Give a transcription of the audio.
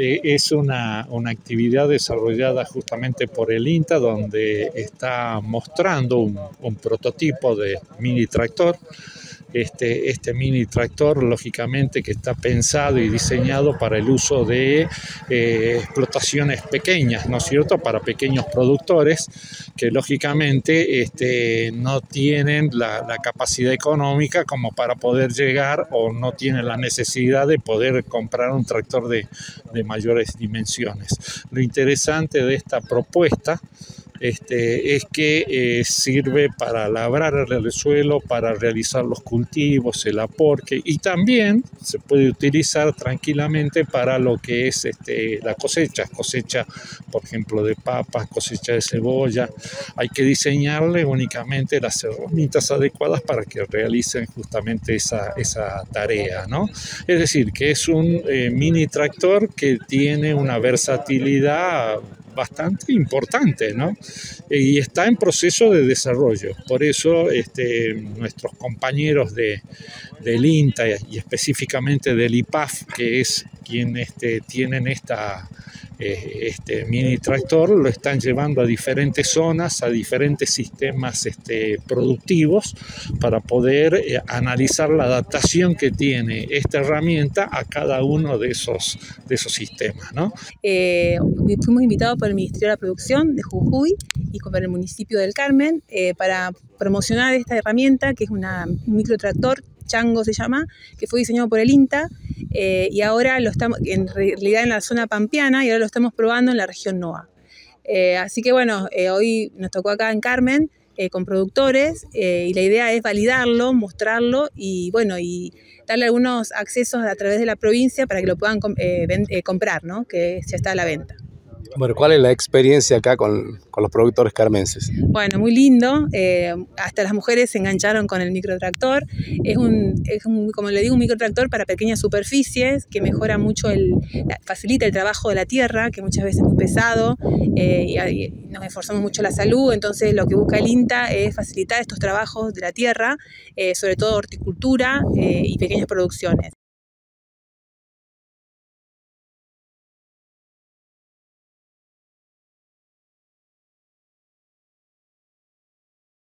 eh, es una, una, actividad desarrollada justamente por el INTA, donde está mostrando un, un prototipo de mini tractor este, este mini tractor, lógicamente que está pensado y diseñado para el uso de eh, explotaciones pequeñas, ¿no es cierto?, para pequeños productores que lógicamente este, no tienen la, capacidad económica como para poder llegar o no tienen la necesidad de poder comprar un tractor de, de mayores dimensiones. Lo interesante de esta propuesta este, es que eh, sirve para labrar el suelo, para realizar los cultivos, el aporte y también se puede utilizar tranquilamente para lo que es este, la cosecha, cosecha por ejemplo de papas, cosecha de cebolla. Hay que diseñarle únicamente las herramientas adecuadas para que realicen justamente esa, esa tarea. ¿no? Es decir, que es un eh, mini tractor que tiene una versatilidad bastante importante, ¿no? Y está en proceso de desarrollo. Por eso este, nuestros compañeros de, del INTA y específicamente del IPAF, que es quien este, tienen esta eh, este mini tractor lo están llevando a diferentes zonas, a diferentes sistemas este, productivos para poder eh, analizar la adaptación que tiene esta herramienta a cada uno de esos, de esos sistemas. ¿no? Eh, fuimos invitados por el Ministerio de la Producción de Jujuy y por el municipio del Carmen para promocionar esta herramienta que es una, un microtractor Chango se llama, que fue diseñado por el INTA eh, y ahora lo estamos, en realidad en la zona pampeana, y ahora lo estamos probando en la región NOA. Eh, así que bueno, eh, hoy nos tocó acá en Carmen con productores y la idea es validarlo, mostrarlo y bueno, y darle algunos accesos a través de la provincia para que lo puedan comprar, ¿no? que ya está a la venta. Bueno, ¿cuál es la experiencia acá con, con los productores carmenses? Bueno, muy lindo. Eh, hasta las mujeres se engancharon con el microtractor. Es un, es un, como le digo, un microtractor para pequeñas superficies que mejora mucho, el, facilita el trabajo de la tierra, que muchas veces es muy pesado eh, y, nos esforzamos mucho la salud. Entonces, lo que busca el INTA es facilitar estos trabajos de la tierra, eh, sobre todo horticultura y pequeñas producciones.